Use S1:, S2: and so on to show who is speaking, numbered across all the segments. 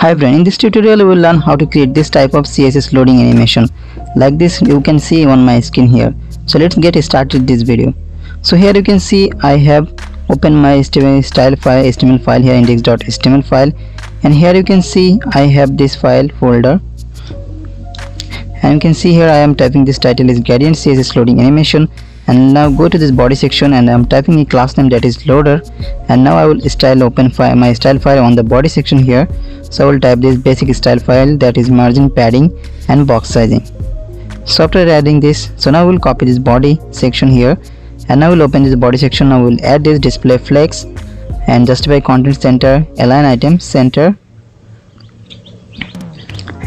S1: Hi friend, in this tutorial we will learn how to create this type of CSS loading animation. Like this you can see on my screen here. So let's get started this video. So here you can see I have opened my style file, HTML file here index.html file and here you can see I have this file folder and you can see here I am typing this title is gradient CSS loading animation and now go to this body section and I'm typing a class name that is loader. And now I will style open my style file on the body section here. So I will type this basic style file that is margin padding and box sizing. So after adding this. So now we'll copy this body section here. And now we'll open this body section. Now we'll add this display flex and justify content center align item center.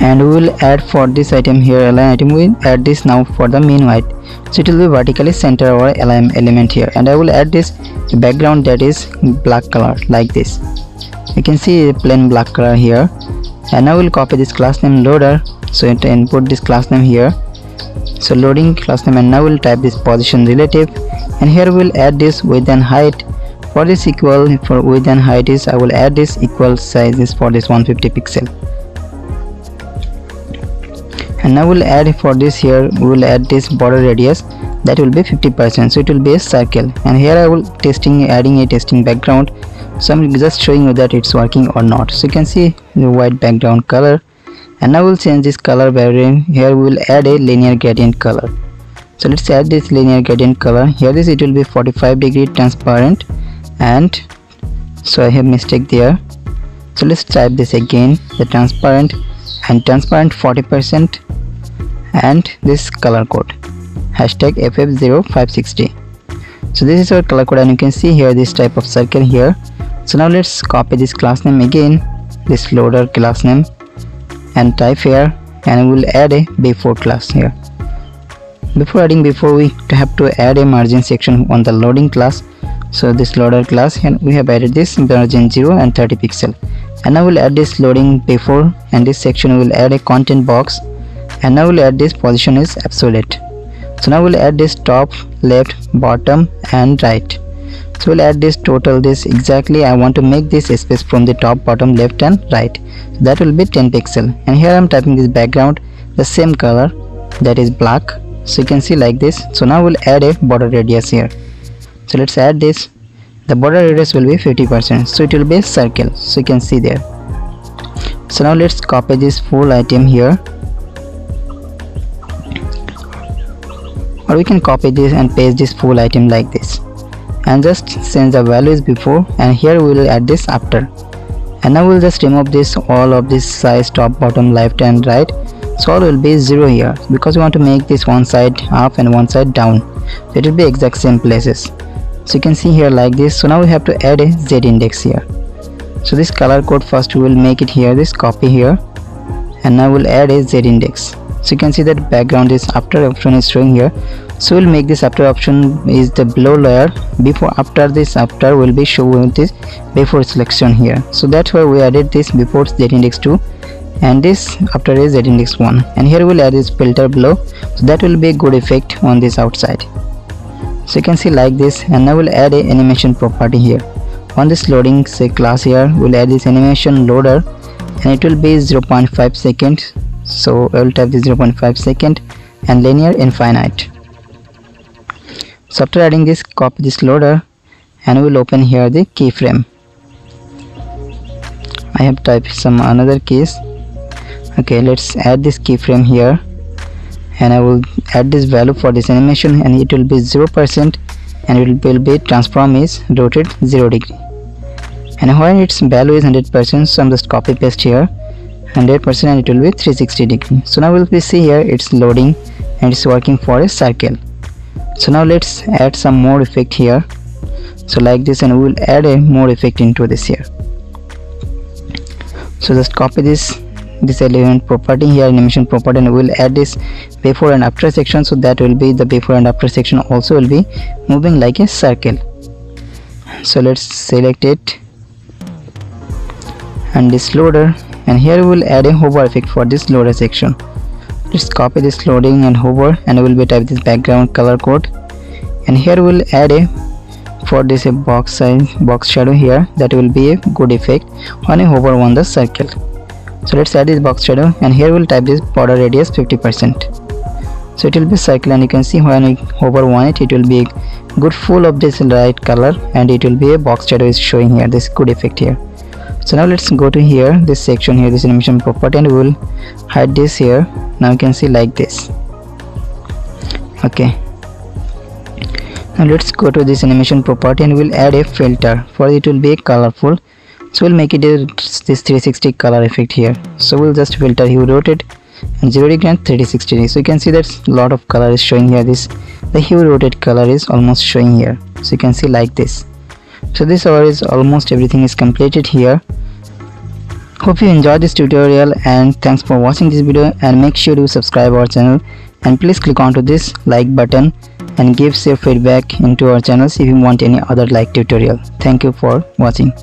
S1: And we will add for this item here align item. We will add this now for the main height so it will be vertically center our element here. And I will add this background that is black color like this. You can see a plain black color here. And I will copy this class name loader. So it input this class name here. So loading class name and now we'll type this position relative. And here we'll add this width and height. For this equal for width and height is I will add this equal sizes for this 150 pixel and now we'll add for this here we will add this border radius. That will be 50 percent. So it will be a circle. And here i will testing adding a testing background. So i'm just showing you that it's working or not. So you can see the white background color. And now we'll change this color variant. Here we will add a linear gradient color. So let's add this linear gradient color. Here this it will be 45 degree transparent. And so i have mistake there. So let's type this again the transparent. And transparent 40 percent and this color code. Hashtag ff0560 so this is our color code and you can see here this type of circle here. So now let's copy this class name again this loader class name and type here and we will add a before class here. Before adding before we have to add a margin section on the loading class. So this loader class and we have added this margin 0 and 30 pixel. And now we'll add this loading before and this section will add a content box and now we'll add this position is absolute. So now we'll add this top left bottom and right. So we'll add this total this exactly i want to make this space from the top bottom left and right. So that will be 10 pixel. And here i'm typing this background the same color that is black. So you can see like this. So now we'll add a border radius here. So let's add this. The border radius will be 50 percent. So it will be a circle. So you can see there. So now let's copy this full item here or we can copy this and paste this full item like this. And just change the values before and here we will add this after. And now we'll just remove this all of this size top bottom left and right. So all will be zero here because we want to make this one side up and one side down. So it will be exact same places. So you can see here like this. So now we have to add a z index here. So this color code first we will make it here this copy here. And now we'll add a z index so you can see that background is after option is showing here. So we'll make this after option is the blur layer before after this after will be showing this before selection here. So that's why we added this before z index 2 and this after is z index 1 and here we'll add this filter below. So that will be a good effect on this outside. So you can see like this and now we'll add a animation property here. On this loading say class here we'll add this animation loader and it will be 0.5 seconds so I will type the 0.5 second and linear infinite. So after adding this copy this loader and we will open here the keyframe. I have typed some another keys okay let's add this keyframe here. And I will add this value for this animation and it will be 0% and it will be transform is rotate 0 degree. And when its value is 100% so I'm just copy paste here 100% and it will be 360 degree. So now we'll see here it's loading and it's working for a circle. So now let's add some more effect here. So like this and we will add a more effect into this here. So just copy this this element property here animation property and we'll add this before and after section. So that will be the before and after section also will be moving like a circle. So let's select it. And this loader and here we will add a hover effect for this loader section. Let's copy this loading and hover and we will be type this background color code. And here we'll add a for this a box size box shadow here that will be a good effect when I hover on the circle. So let's add this box shadow and here we'll type this border radius 50 percent. So it will be circle and you can see when we hover on it it will be good full of this light color and it will be a box shadow is showing here this good effect here so now let's go to here this section here this animation property and we will hide this here. Now you can see like this. Okay. Now let's go to this animation property and we'll add a filter. For it will be colorful. So we'll make it this 360 color effect here. So we'll just filter hue rotate and 0 degree and 360 degree. So you can see that a lot of color is showing here. This the hue rotate color is almost showing here. So you can see like this so this hour is almost everything is completed here. Hope you enjoyed this tutorial and thanks for watching this video and make sure to subscribe our channel and please click onto this like button and give your feedback into our channels if you want any other like tutorial. Thank you for watching